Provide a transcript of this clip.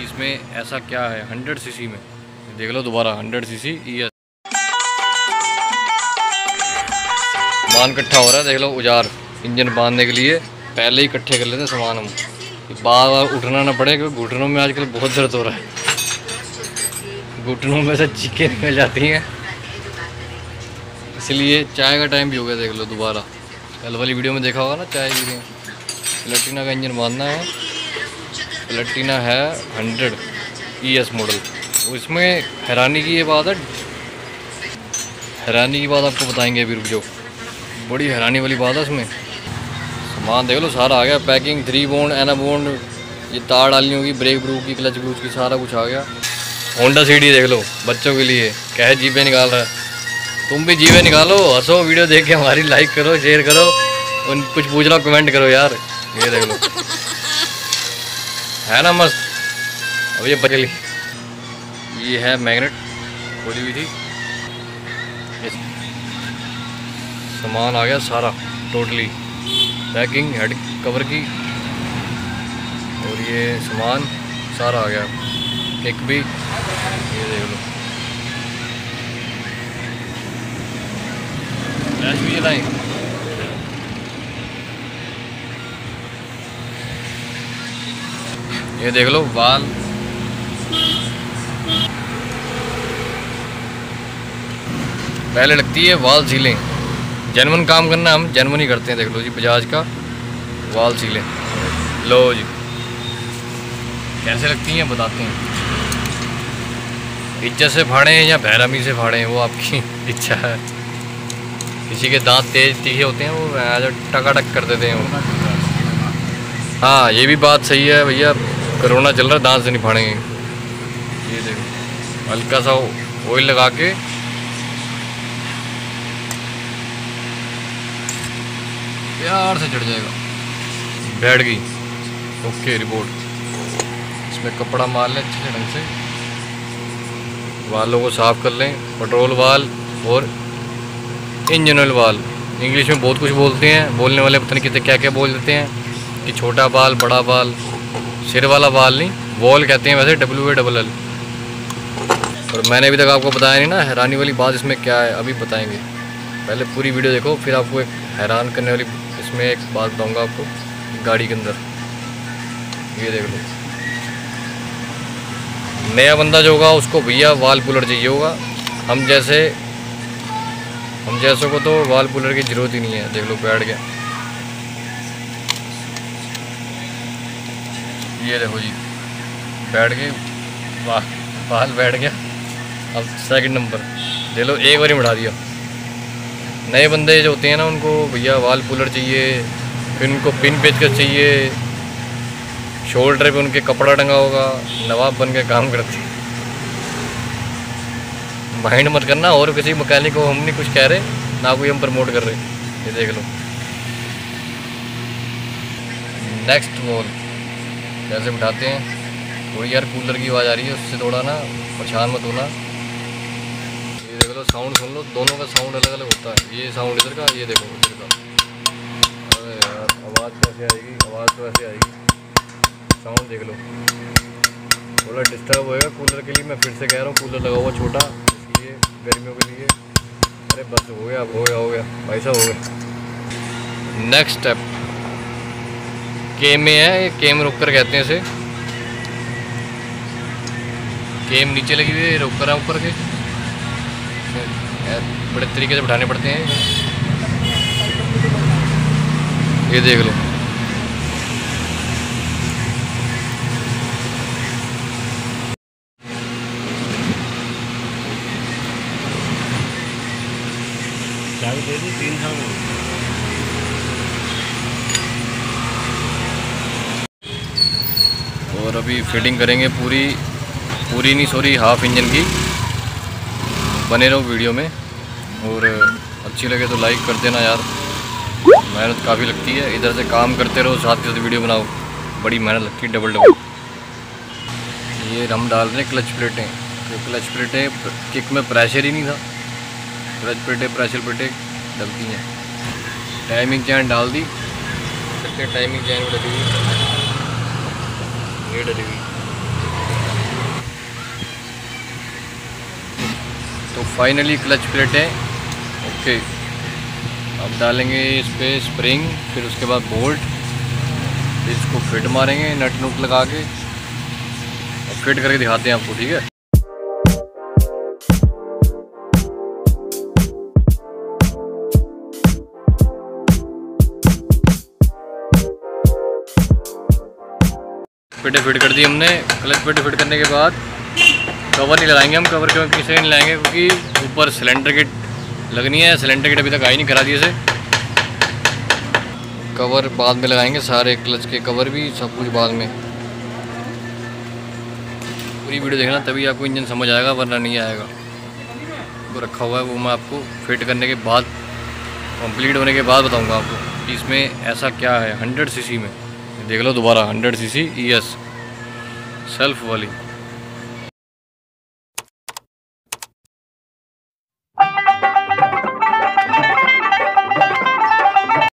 कि इसमें ऐसा क्या है? हंड्रेड सी में। देख लो दोबारा हंड्रेड सी सी ई सामान इकट्ठा हो रहा है, देख लो उजार। इंजन बांधने के लिए पहले ही इकट्ठे कर लेते हैं सामान हम। बार बार उठना ना पड़े, क्योंकि घुटनों में आजकल बहुत दर्द हो रहा है। घुटनों में से चीखें निकल जाती हैं। इसलिए चाय का टाइम भी हो गया, देख लो दोबारा। कल वाली वीडियो में देखा होगा ना, चाय पी रहे प्लेटिना का इंजन बांधना है। प्लेटिना है हंड्रेड ई एस मॉडल इसमें हैरानी की ये बात है। हैरानी की बात आपको बताएँगे अभी, रुक जाओ। बड़ी हैरानी वाली बात है इसमें। सामान देख लो, सारा आ गया। पैकिंग थ्री बोन्ड एना बोन्ड ये तार डालनी होगी ब्रेक ब्रूक की क्लच ब्रूच की, सारा कुछ आ गया। होंडा सीडी देख लो, बच्चों के लिए। कहे जीपे निकाल रहा है। तुम भी जीवे निकालो, हंसो, वीडियो देख के हमारी लाइक करो शेयर करो। उन कुछ पूछ लो कमेंट करो यार। ये देख लो। है ना मस्त? अब ये बचली ये है मैग्नेट, खोली हुई थी। सामान आ गया सारा टोटली पैकिंग हेड कवर की। और ये सामान सारा आ गया। किक भी। ये देख लो। भी ये देख लो बाल पहले लगती है वाल सीलें। जनवन काम करना हम, जनवन ही करते हैं, देख लो जी, बजाज का वाल सीलें। लो जी। कैसे लगती हैं, बताते हैं। इज़्ज़त से फाड़ें या भैरामी से फाड़ें वो आपकी इच्छा है। किसी के दांत तेज तीखे होते हैं, वो टका टक कर देते हैं। वो हाँ ये भी बात सही है, भैया। कोरोना चल रहा है, दांत से नहीं फाड़ेंगे ये देखो, हल्का सा ऑयल लगा के। प्यार से चढ़ जाएगा। बैठ गई। ओके रिपोर्ट इसमें कपड़ा मार लें अच्छे ढंग से। वालों को साफ़ कर लें। पेट्रोल वाल और इंजन ऑयल वाल। इंग्लिश में बहुत कुछ बोलते हैं। बोलने वाले पता नहीं कितने क्या क्या बोल देते हैं। कि छोटा बाल, बड़ा बाल। सिर वाला बाल नहीं वॉल कहते हैं वैसे डब्ल्यू ए डबल एल और मैंने अभी तक आपको बताया नहीं ना, हैरानी वाली बात इसमें क्या है, अभी बताएँगे। पहले पूरी वीडियो देखो, फिर आपको एक हैरान करने वाली इसमें एक बात बताऊँगा आपको, गाड़ी के अंदर। ये देख लो। नया बंदा जो होगा, उसको भैया वाल कूलर चाहिए होगा। हम जैसे, हम जैसों को तो वाल कूलर की ज़रूरत ही नहीं है, देख लो बैठ गया। ये देखो जी, बैठ गए वाह बाल बैठ गया। अब सेकंड नंबर दे लो, एक बार ही बढ़ा दिया। नए बंदे जो होते हैं ना, उनको, भैया वाल कूलर चाहिए फिर उनको पिन पेचकस चाहिए शोल्डर पे उनके कपड़ा टंगा होगा, नवाब बन के काम करते माइंड मत करना, और किसी मकैनिक को हम नहीं कुछ कह रहे, ना कोई हम प्रमोट कर रहे। ये देख लो। नेक्स्ट वॉल कैसे बिठाते हैं। थोड़ी यार कूलर की आवाज़ आ रही है, उससे थोड़ा ना परेशान मत होना। ये देख लो साउंड सुन लो, दोनों का साउंड अलग अलग होता है। ये साउंड इधर का, ये देखो इधर का। अरे यार, आवाज़ कैसे आएगी? आवाज़ तो ऐसे आएगी। साउंड देख लो। थोड़ा डिस्टर्ब होएगा कूलर के लिए, मैं फिर से कह रहा हूँ कूलर लगा हुआ छोटा, इसलिए गर्मियों के लिए। अरे बस हो गया हो गया हो गया, भाई साहब, हो गया। नेक्स्ट स्टेप केम में है केम रोकर कहते हैं इसे। केम नीचे लगी हुई है रोकर है ऊपर के। बड़े तरीके से बिठाने पड़ते हैं। ये देख लो। चाबी दे दी, तीन साल हो गए। और अभी फिटिंग करेंगे पूरी पूरी नहीं सॉरी हाफ़ इंजन की। बने रहो वीडियो में। और अच्छी लगे तो लाइक कर देना यार। मेहनत काफ़ी लगती है। इधर से काम करते रहो, साथ के साथ वीडियो बनाओ। बड़ी मेहनत लगती है डबल डबल ये हम डाल रहे हैं क्लच प्लेटें तो क्लच प्लेटें किक में प्रेशर ही नहीं था। क्लच प्लेटें प्रेशर प्लेटें डलती हैं। टाइमिंग चैन डाल दी। सकते टाइमिंग चैन में डरी तो फाइनली क्लच प्लेटें ओके अब डालेंगे इस पर स्प्रिंग फिर उसके बाद बोल्ट इसको फिट मारेंगे नट नुट लगा के. और फिट करके दिखाते हैं आपको, ठीक है? पेटे फिट कर दी हमने। क्लच पेटे फिट करने के बाद कवर नहीं लगाएँगे हम कवर क्यों किसे नहीं लगाएँगे? क्योंकि ऊपर सिलेंडर किट लगनी है सिलेंडर किट अभी तक आई नहीं, करा दिए से कवर बाद में लगाएँगे, सारे क्लच के कवर भी, सब कुछ बाद में। पूरी वीडियो देखना, तभी आपको इंजन समझ आएगा, वरना नहीं आएगा। वो रखा हुआ है, वो मैं आपको फिट करने के बाद कंप्लीट होने के बाद बताऊँगा आपको इसमें ऐसा क्या है हंड्रेड सीसी में। देख लो दोबारा hundred C C E S self वाली